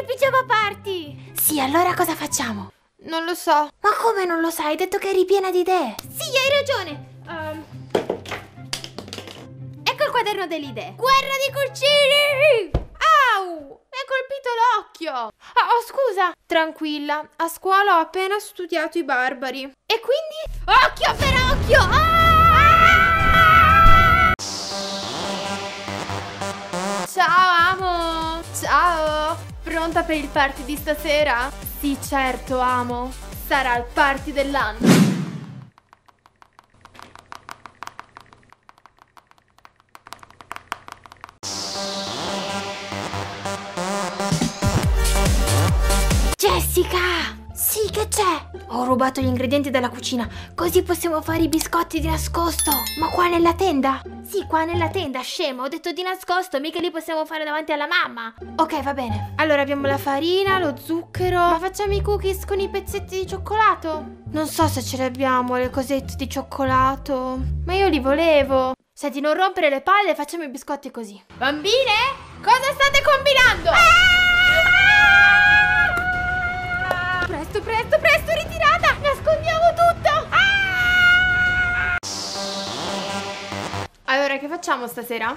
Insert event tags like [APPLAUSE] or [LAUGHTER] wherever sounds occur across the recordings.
il pigiama party! Sì, allora cosa facciamo? Non lo so. Ma come non lo sai? Hai detto che eri piena di idee. Sì, hai ragione. Um, ecco il quaderno delle idee. Guerra di cucini! Au! Mi ha colpito l'occhio. Ah, oh, scusa. Tranquilla, a scuola ho appena studiato i barbari. E quindi... Occhio per occhio! Ah! Ciao, amo! Pronta per il party di stasera? Sì, certo, amo. Sarà il party dell'anno. Jessica! Sì, che c'è? Ho rubato gli ingredienti dalla cucina, così possiamo fare i biscotti di nascosto. Ma qua nella tenda? Sì, qua nella tenda, scemo. Ho detto di nascosto, mica li possiamo fare davanti alla mamma. Ok, va bene. Allora abbiamo la farina, lo zucchero. Ma facciamo i cookies con i pezzetti di cioccolato? Non so se ce le abbiamo, le cosette di cioccolato. Ma io li volevo. Senti, non rompere le palle, facciamo i biscotti così. Bambine, cosa state combinando? Ah! Facciamo stasera?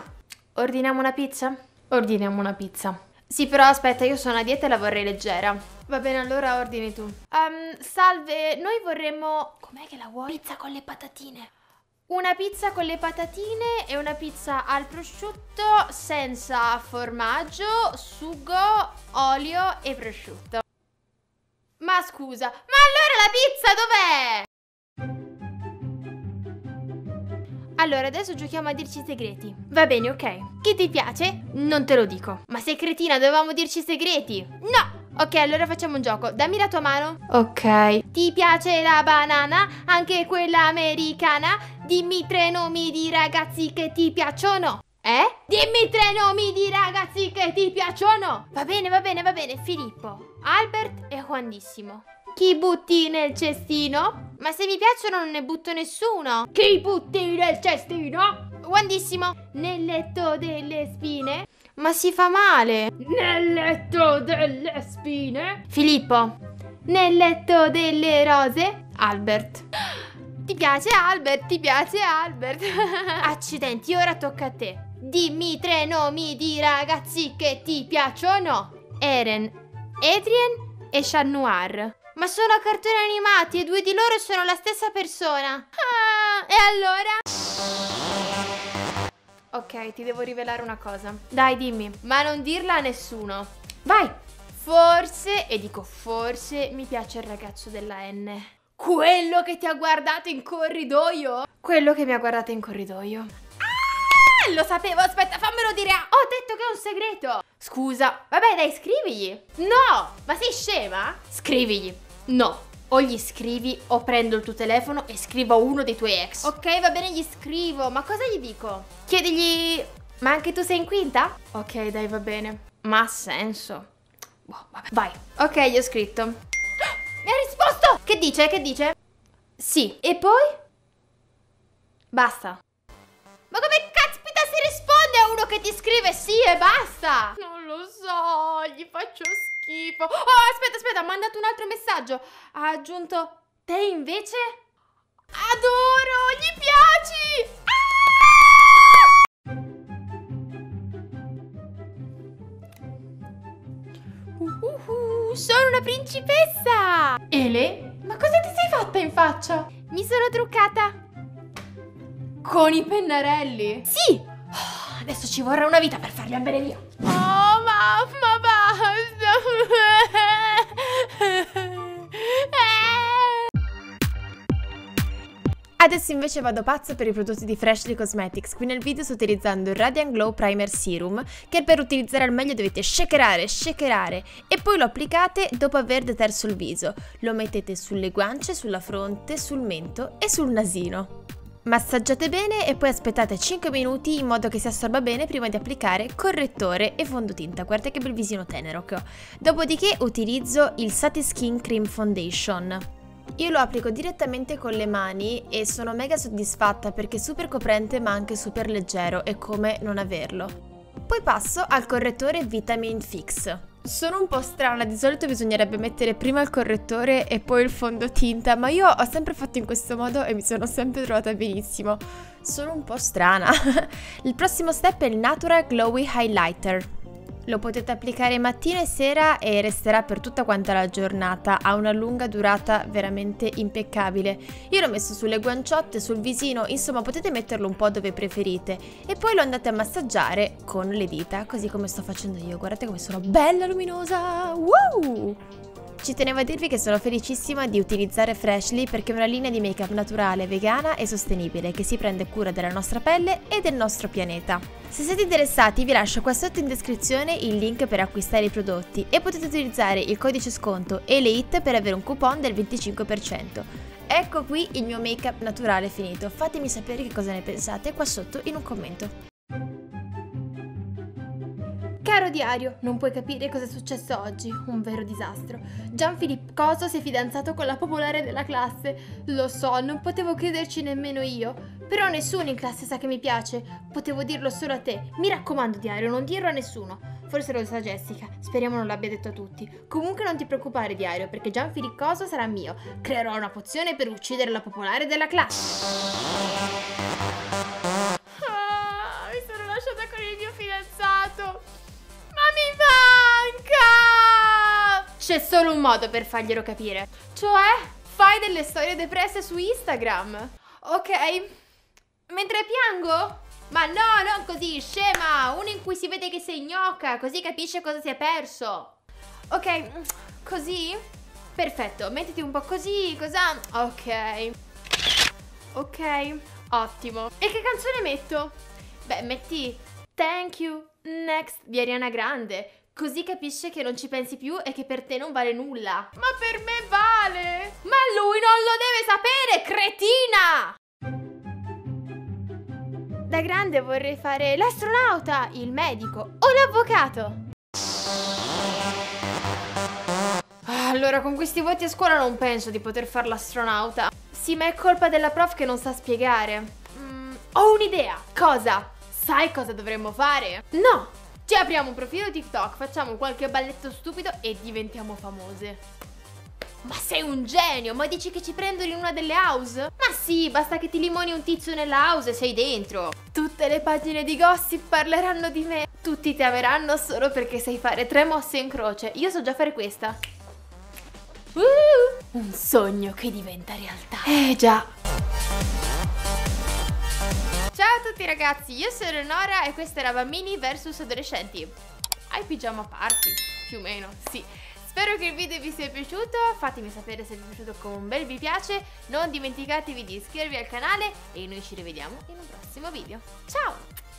Ordiniamo una pizza? Ordiniamo una pizza. Sì, però aspetta, io sono a dieta e la vorrei leggera. Va bene, allora ordini tu. Um, salve, noi vorremmo... Com'è che la vuoi? Pizza con le patatine. Una pizza con le patatine e una pizza al prosciutto senza formaggio, sugo, olio e prosciutto. Ma scusa, ma allora Allora, adesso giochiamo a dirci i segreti. Va bene, ok. Chi ti piace? Non te lo dico. Ma sei cretina, dovevamo dirci i segreti. No! Ok, allora facciamo un gioco. Dammi la tua mano. Ok. Ti piace la banana? Anche quella americana? Dimmi tre nomi di ragazzi che ti piacciono. Eh? Dimmi tre nomi di ragazzi che ti piacciono. Va bene, va bene, va bene. Filippo, Albert e Juanissimo. Chi butti nel cestino? Ma se mi piacciono non ne butto nessuno. Chi butti nel cestino? Juanissimo, nel letto delle spine? Ma si fa male. Nel letto delle spine? Filippo, nel letto delle rose? Albert. [GASPS] Ti piace Albert? Ti piace Albert? [LAUGHS] Accidenti, ora tocca a te. Dimmi tre nomi di ragazzi che ti piacciono. Eren, Adrien e Chat Noir. Ma sono cartoni animati e due di loro sono la stessa persona. Ah, e allora? Ok, ti devo rivelare una cosa. Dai, dimmi. Ma non dirla a nessuno. Vai. Forse, e dico forse, mi piace il ragazzo della N. Quello che ti ha guardato in corridoio? Quello che mi ha guardato in corridoio. Ah, lo sapevo, aspetta, fammelo dire. Ho detto che è un segreto. Scusa, vabbè, dai, scrivigli. No, ma sei scema? Scrivigli. No. O gli scrivi o prendo il tuo telefono e scrivo a uno dei tuoi ex. Ok, va bene, gli scrivo. Ma cosa gli dico? Chiedigli... Ma anche tu sei in quinta? Ok, dai, va bene. Ma ha senso. Boh, vabbè. Vai. Ok, gli ho scritto. [GASPS] Mi ha risposto! Che dice? Che dice? Sì. E poi? Basta. Ma come caspita si risponde a uno che ti scrive sì e basta? Lo so, gli faccio schifo. Oh, aspetta, aspetta, ha mandato un altro messaggio. Ha aggiunto te invece? Adoro, gli piaci! Ah! Uh, sono una principessa! Ele? Ma cosa ti sei fatta in faccia? Mi sono truccata. Con i pennarelli? Sì! Oh, adesso ci vorrà una vita per farli andare via. Oh, mamma, basta! Adesso invece vado pazzo per i prodotti di Freshly Cosmetics, qui nel video sto utilizzando il Radiant Glow Primer Serum, che per utilizzare al meglio dovete shakerare, shakerare e poi lo applicate dopo aver deterso il viso. Lo mettete sulle guance, sulla fronte, sul mento e sul nasino. Massaggiate bene e poi aspettate 5 minuti in modo che si assorba bene prima di applicare correttore e fondotinta. Guarda che bel visino tenero che ho. Dopodiché utilizzo il Satiskin Cream Foundation. Io lo applico direttamente con le mani e sono mega soddisfatta perché è super coprente ma anche super leggero, è come non averlo. Poi passo al correttore Vitamin Fix. Sono un po' strana, di solito bisognerebbe mettere prima il correttore e poi il fondotinta, ma io ho sempre fatto in questo modo e mi sono sempre trovata benissimo. Sono un po' strana. [LAUGHS] il prossimo step è il Natural Glowy Highlighter. Lo potete applicare mattina e sera e resterà per tutta quanta la giornata, ha una lunga durata veramente impeccabile. Io l'ho messo sulle guanciotte, sul visino, insomma potete metterlo un po' dove preferite e poi lo andate a massaggiare con le dita, così come sto facendo io. Guardate come sono bella luminosa! Wow! Ci tenevo a dirvi che sono felicissima di utilizzare Freshly perché è una linea di make-up naturale, vegana e sostenibile che si prende cura della nostra pelle e del nostro pianeta. Se siete interessati vi lascio qua sotto in descrizione il link per acquistare i prodotti e potete utilizzare il codice sconto ELEIT per avere un coupon del 25%. Ecco qui il mio make-up naturale finito, fatemi sapere che cosa ne pensate qua sotto in un commento. Caro diario, non puoi capire cosa è successo oggi, un vero disastro. Gianfilippo Coso si è fidanzato con la popolare della classe. Lo so, non potevo crederci nemmeno io. Però nessuno in classe sa che mi piace. Potevo dirlo solo a te. Mi raccomando, diario, non dirlo a nessuno. Forse lo sa Jessica, speriamo non l'abbia detto a tutti. Comunque non ti preoccupare, diario, perché Gianfilippo Coso sarà mio. Creerò una pozione per uccidere la popolare della classe. C'è solo un modo per farglielo capire. Cioè, fai delle storie depresse su Instagram. Ok. Mentre piango? Ma no, non così, scema! Uno in cui si vede che sei gnocca, così capisce cosa si è perso. Ok, così? Perfetto, mettiti un po' così, cosa? Ok. Ok, ottimo. E che canzone metto? Beh, metti Thank you Next di Ariana Grande. Così capisce che non ci pensi più e che per te non vale nulla. Ma per me vale! Ma lui non lo deve sapere, cretina! Da grande vorrei fare l'astronauta, il medico o l'avvocato. Allora, con questi voti a scuola non penso di poter fare l'astronauta. Sì, ma è colpa della prof che non sa spiegare. Mm, ho un'idea. Cosa? Sai cosa dovremmo fare? No! Ci apriamo un profilo TikTok, facciamo qualche balletto stupido e diventiamo famose. Ma sei un genio, ma dici che ci prendono in una delle house? Ma sì, basta che ti limoni un tizio nella house e sei dentro. Tutte le pagine di gossip parleranno di me. Tutti ti ameranno solo perché sai fare tre mosse in croce. Io so già fare questa. Uh, un sogno che diventa realtà. Eh già. Ciao a tutti ragazzi, io sono Nora e questa era Bambini vs Adolescenti. Ai pigiama party, più o meno, sì. Spero che il video vi sia piaciuto, fatemi sapere se vi è piaciuto con un bel vi piace, non dimenticatevi di iscrivervi al canale e noi ci rivediamo in un prossimo video. Ciao!